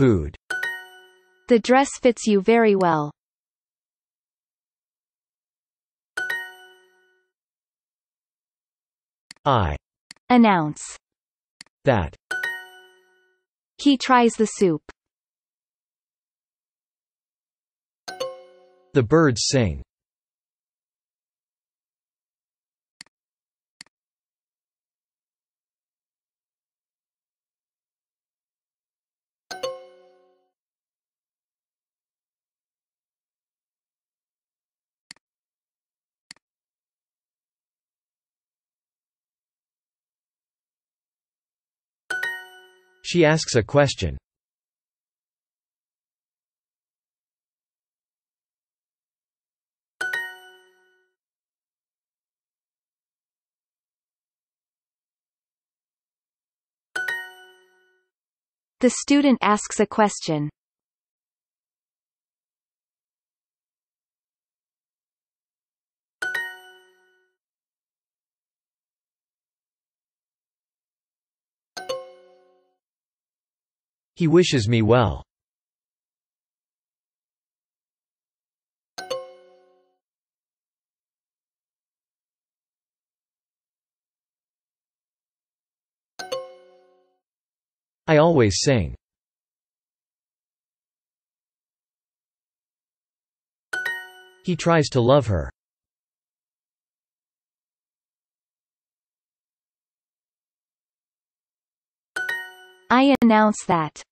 food. The dress fits you very well. I. Announce. That. He tries the soup. The birds sing. She asks a question. The student asks a question. He wishes me well. I always sing. He tries to love her. I announce that.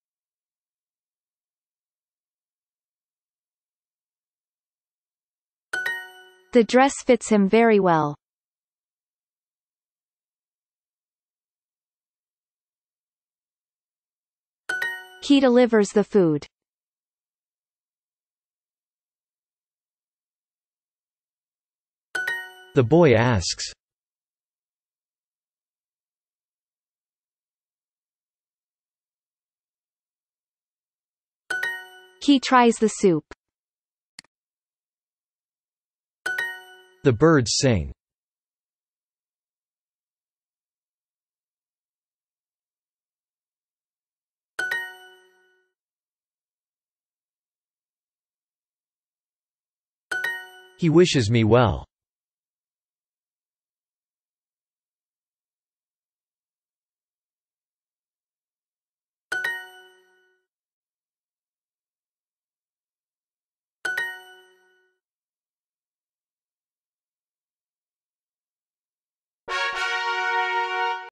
The dress fits him very well. He delivers the food. The boy asks. He tries the soup. The birds sing. He wishes me well.